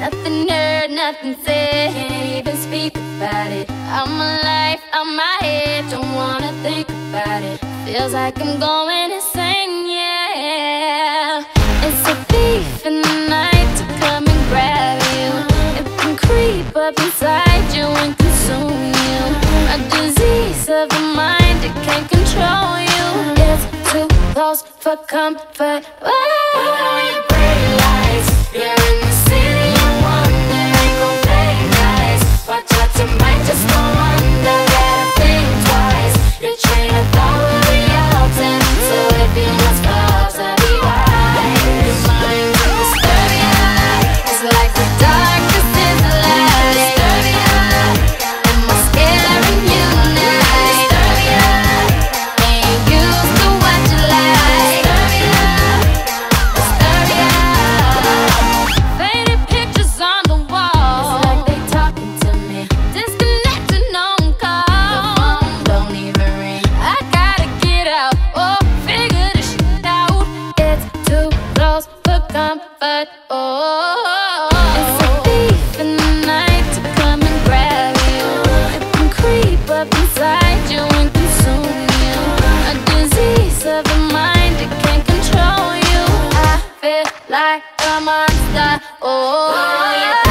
nothing heard, nothing said. Can't even speak about it. I'm alive, I'm my head, don't wanna think about it. Feels like I'm going insane, yeah. It's a thief in the night to come and grab you. It can creep up inside you and consume you. A disease of the mind, it can't control you. It's too close for comfort. On your pretty lights, you're in monster. Oh, oh yeah.